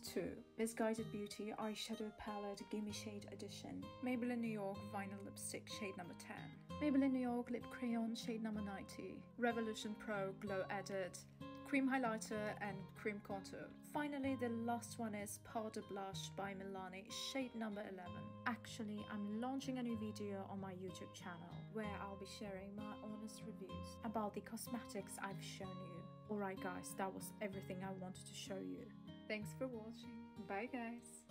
2 Missguided Beauty Eyeshadow Palette Gimme Shade Edition Maybelline New York Vinyl Lipstick shade number 10 Maybelline New York Lip Crayon shade number 90 Revolution Pro Glow Edit cream highlighter and cream contour. Finally, the last one is Powder Blush by Milani, shade number 11. Actually, I'm launching a new video on my YouTube channel where I'll be sharing my honest reviews about the cosmetics I've shown you. Alright guys, that was everything I wanted to show you. Thanks for watching. Bye guys.